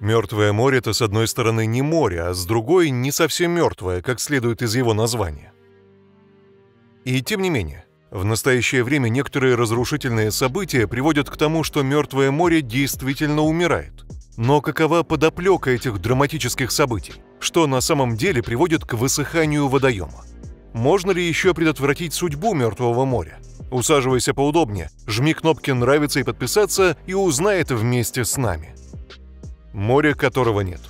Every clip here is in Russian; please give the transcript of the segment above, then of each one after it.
Мертвое море – это, с одной стороны, не море, а с другой – не совсем мертвое, как следует из его названия. И тем не менее, в настоящее время некоторые разрушительные события приводят к тому, что Мертвое море действительно умирает. Но какова подоплека этих драматических событий? Что на самом деле приводит к высыханию водоема? Можно ли еще предотвратить судьбу Мертвого моря? Усаживайся поудобнее, жми кнопки «Нравится» и «Подписаться» и узнай это вместе с нами море которого нет.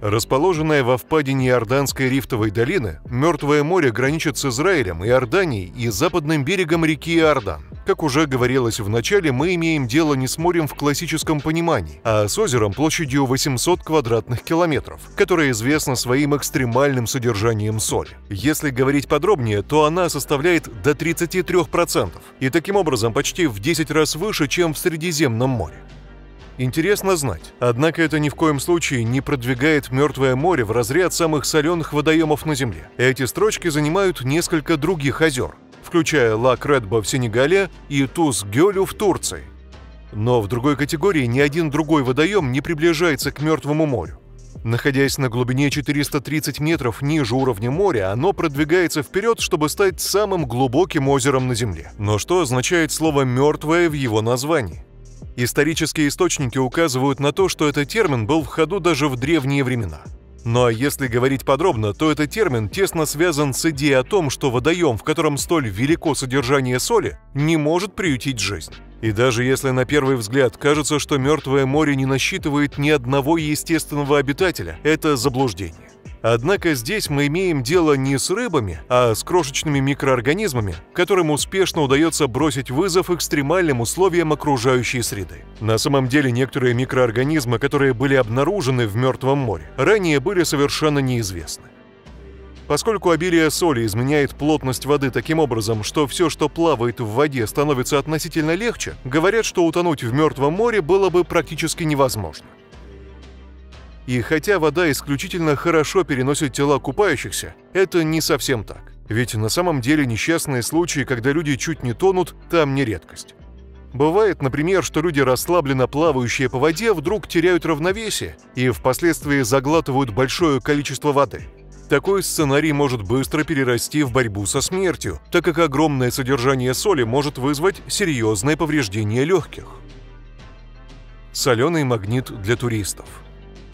Расположенное во впадине Иорданской рифтовой долины, Мертвое море граничит с Израилем, Иорданией и западным берегом реки Иордан. Как уже говорилось в начале, мы имеем дело не с морем в классическом понимании, а с озером площадью 800 квадратных километров, которое известно своим экстремальным содержанием соли. Если говорить подробнее, то она составляет до 33%, и таким образом почти в 10 раз выше, чем в Средиземном море. Интересно знать. Однако это ни в коем случае не продвигает Мертвое море в разряд самых соленых водоемов на Земле. Эти строчки занимают несколько других озер, включая Лак Редба в Сенегале и Туз-Гёлю в Турции. Но в другой категории ни один другой водоем не приближается к Мертвому морю. Находясь на глубине 430 метров ниже уровня моря, оно продвигается вперед, чтобы стать самым глубоким озером на Земле. Но что означает слово «мертвое» в его названии? Исторические источники указывают на то, что этот термин был в ходу даже в древние времена. Но если говорить подробно, то этот термин тесно связан с идеей о том, что водоем, в котором столь велико содержание соли, не может приютить жизнь. И даже если на первый взгляд кажется, что Мертвое море не насчитывает ни одного естественного обитателя, это заблуждение. Однако здесь мы имеем дело не с рыбами, а с крошечными микроорганизмами, которым успешно удается бросить вызов экстремальным условиям окружающей среды. На самом деле некоторые микроорганизмы, которые были обнаружены в Мертвом море, ранее были совершенно неизвестны. Поскольку обилие соли изменяет плотность воды таким образом, что все, что плавает в воде, становится относительно легче, говорят, что утонуть в Мертвом море было бы практически невозможно. И хотя вода исключительно хорошо переносит тела купающихся, это не совсем так. Ведь на самом деле несчастные случаи, когда люди чуть не тонут, там не редкость. Бывает, например, что люди, расслабленно плавающие по воде, вдруг теряют равновесие и впоследствии заглатывают большое количество воды. Такой сценарий может быстро перерасти в борьбу со смертью, так как огромное содержание соли может вызвать серьезное повреждение легких. Соленый магнит для туристов –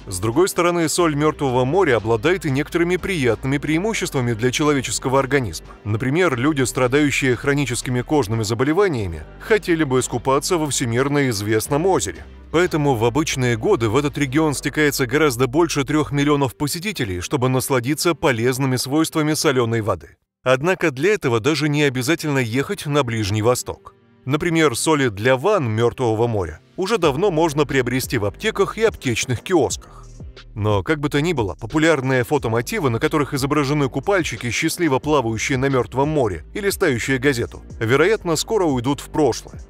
с другой стороны, соль Мертвого моря обладает и некоторыми приятными преимуществами для человеческого организма. Например, люди, страдающие хроническими кожными заболеваниями, хотели бы искупаться во всемирно известном озере. Поэтому в обычные годы в этот регион стекается гораздо больше трех миллионов посетителей, чтобы насладиться полезными свойствами соленой воды. Однако для этого даже не обязательно ехать на Ближний Восток. Например, соли для ванн Мертвого моря уже давно можно приобрести в аптеках и аптечных киосках. Но, как бы то ни было, популярные фотомотивы, на которых изображены купальщики, счастливо плавающие на Мертвом море и листающие газету, вероятно, скоро уйдут в прошлое.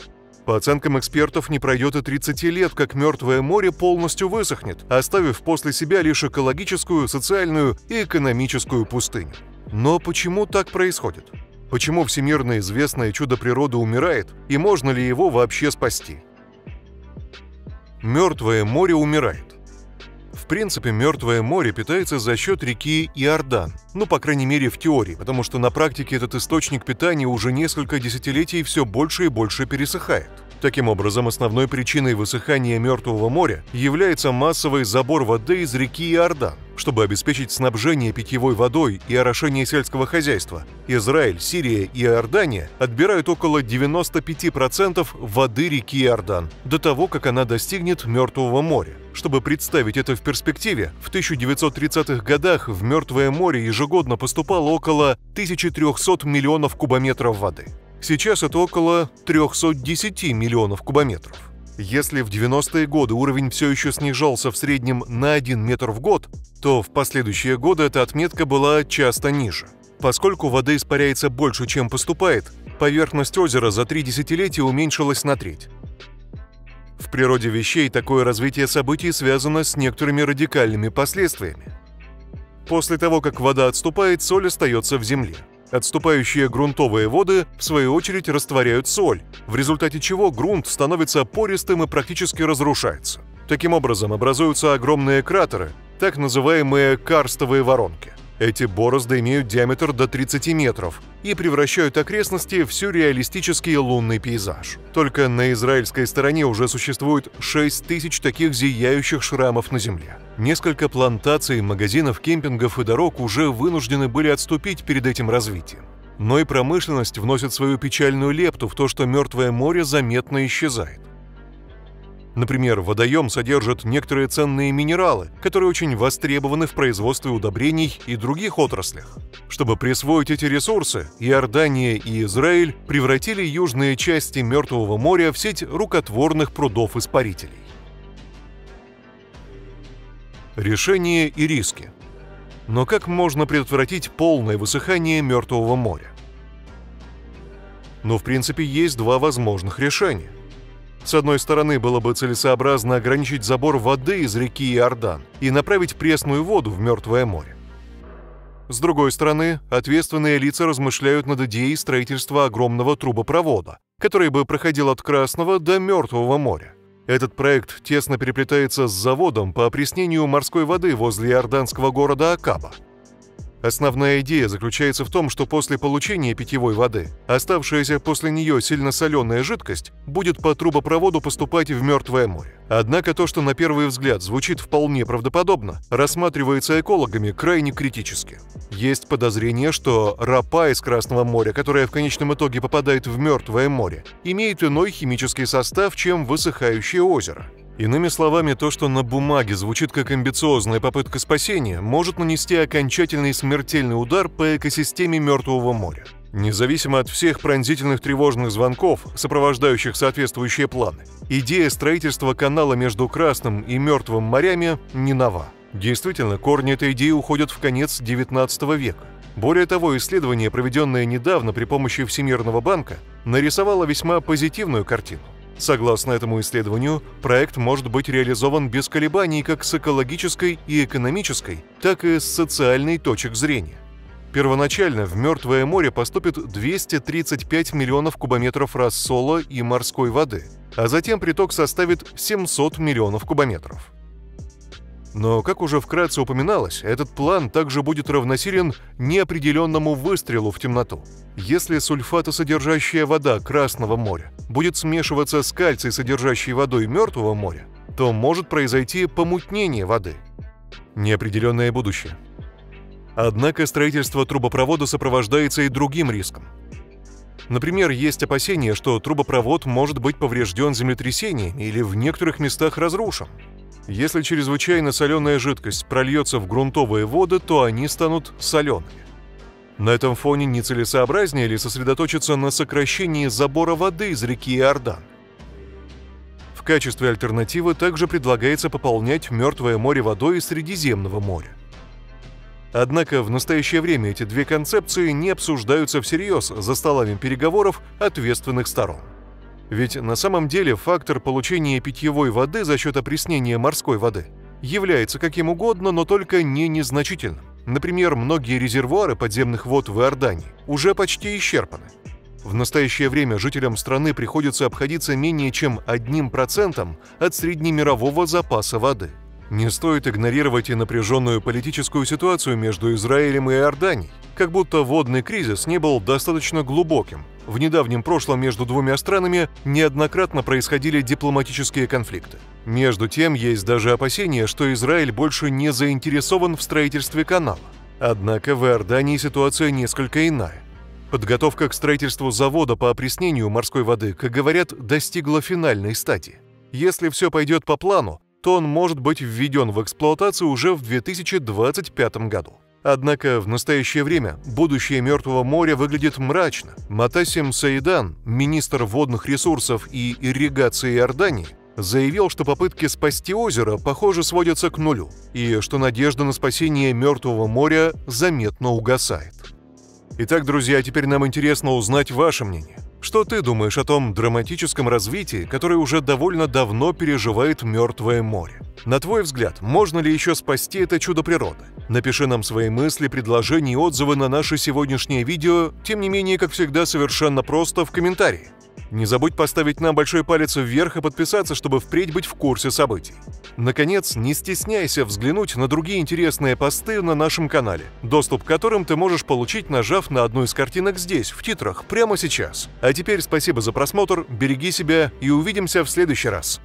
По оценкам экспертов, не пройдет и 30 лет, как Мертвое море полностью высохнет, оставив после себя лишь экологическую, социальную и экономическую пустыню. Но почему так происходит? Почему всемирно известное чудо природы умирает, и можно ли его вообще спасти? Мертвое море умирает. В принципе, Мертвое море питается за счет реки Иордан, ну, по крайней мере, в теории, потому что на практике этот источник питания уже несколько десятилетий все больше и больше пересыхает. Таким образом, основной причиной высыхания Мертвого моря является массовый забор воды из реки Иордан. Чтобы обеспечить снабжение питьевой водой и орошение сельского хозяйства, Израиль, Сирия и Иордания отбирают около 95% воды реки Иордан до того, как она достигнет Мертвого моря. Чтобы представить это в перспективе, в 1930-х годах в Мертвое море ежегодно поступало около 1300 миллионов кубометров воды. Сейчас это около 310 миллионов кубометров. Если в 90-е годы уровень все еще снижался в среднем на 1 метр в год, то в последующие годы эта отметка была часто ниже. Поскольку вода испаряется больше, чем поступает, поверхность озера за три десятилетия уменьшилась на треть. В природе вещей такое развитие событий связано с некоторыми радикальными последствиями. После того, как вода отступает, соль остается в земле – Отступающие грунтовые воды, в свою очередь, растворяют соль, в результате чего грунт становится пористым и практически разрушается. Таким образом, образуются огромные кратеры, так называемые карстовые воронки. Эти борозды имеют диаметр до 30 метров и превращают окрестности в сюрреалистический лунный пейзаж. Только на израильской стороне уже существует 6 тысяч таких зияющих шрамов на земле. Несколько плантаций, магазинов, кемпингов и дорог уже вынуждены были отступить перед этим развитием. Но и промышленность вносит свою печальную лепту в то, что Мертвое море заметно исчезает. Например, водоем содержит некоторые ценные минералы, которые очень востребованы в производстве удобрений и других отраслях. Чтобы присвоить эти ресурсы, Иордания и Израиль превратили южные части Мертвого моря в сеть рукотворных прудов-испарителей. Решения и риски. Но как можно предотвратить полное высыхание Мертвого моря? Ну, в принципе, есть два возможных решения. С одной стороны, было бы целесообразно ограничить забор воды из реки Иордан и направить пресную воду в Мертвое море. С другой стороны, ответственные лица размышляют над идеей строительства огромного трубопровода, который бы проходил от Красного до Мертвого моря. Этот проект тесно переплетается с заводом по опреснению морской воды возле иорданского города Акаба – Основная идея заключается в том, что после получения питьевой воды оставшаяся после нее сильно соленая жидкость будет по трубопроводу поступать в Мертвое море. Однако то, что на первый взгляд звучит вполне правдоподобно, рассматривается экологами крайне критически. Есть подозрение, что рапа из Красного моря, которая в конечном итоге попадает в Мертвое море, имеет иной химический состав, чем высыхающее озеро. Иными словами, то, что на бумаге звучит как амбициозная попытка спасения, может нанести окончательный смертельный удар по экосистеме Мертвого моря. Независимо от всех пронзительных тревожных звонков, сопровождающих соответствующие планы, идея строительства канала между Красным и Мертвым морями не нова. Действительно, корни этой идеи уходят в конец XIX века. Более того, исследование, проведенное недавно при помощи Всемирного банка, нарисовало весьма позитивную картину. Согласно этому исследованию, проект может быть реализован без колебаний как с экологической и экономической, так и с социальной точек зрения. Первоначально в Мертвое море поступит 235 миллионов кубометров рассола и морской воды, а затем приток составит 700 миллионов кубометров. Но, как уже вкратце упоминалось, этот план также будет равносилен неопределенному выстрелу в темноту. Если сульфатосодержащая вода Красного моря будет смешиваться с кальций, содержащей водой Мертвого моря, то может произойти помутнение воды. Неопределенное будущее. Однако строительство трубопровода сопровождается и другим риском. Например, есть опасения, что трубопровод может быть поврежден землетрясением или в некоторых местах разрушен. Если чрезвычайно соленая жидкость прольется в грунтовые воды, то они станут солеными. На этом фоне нецелесообразнее ли сосредоточиться на сокращении забора воды из реки Иордан? В качестве альтернативы также предлагается пополнять Мертвое море водой из Средиземного моря. Однако в настоящее время эти две концепции не обсуждаются всерьез за столами переговоров ответственных сторон. Ведь на самом деле фактор получения питьевой воды за счет опреснения морской воды является каким угодно, но только не незначительным. Например, многие резервуары подземных вод в Иордании уже почти исчерпаны. В настоящее время жителям страны приходится обходиться менее чем одним процентом от среднемирового запаса воды. Не стоит игнорировать и напряженную политическую ситуацию между Израилем и Иорданией, как будто водный кризис не был достаточно глубоким, в недавнем прошлом между двумя странами неоднократно происходили дипломатические конфликты. Между тем, есть даже опасения, что Израиль больше не заинтересован в строительстве канала. Однако в Иордании ситуация несколько иная. Подготовка к строительству завода по опреснению морской воды, как говорят, достигла финальной стадии. Если все пойдет по плану, то он может быть введен в эксплуатацию уже в 2025 году. Однако в настоящее время будущее Мертвого моря выглядит мрачно. Матасим Саидан, министр водных ресурсов и ирригации Иордании, заявил, что попытки спасти озеро, похоже, сводятся к нулю, и что надежда на спасение Мертвого моря заметно угасает. Итак, друзья, теперь нам интересно узнать ваше мнение. Что ты думаешь о том драматическом развитии, которое уже довольно давно переживает Мертвое море? На твой взгляд, можно ли еще спасти это чудо природы? Напиши нам свои мысли, предложения и отзывы на наше сегодняшнее видео, тем не менее, как всегда, совершенно просто в комментарии. Не забудь поставить нам большой палец вверх и подписаться, чтобы впредь быть в курсе событий. Наконец, не стесняйся взглянуть на другие интересные посты на нашем канале, доступ к которым ты можешь получить, нажав на одну из картинок здесь, в титрах, прямо сейчас. А теперь спасибо за просмотр, береги себя и увидимся в следующий раз.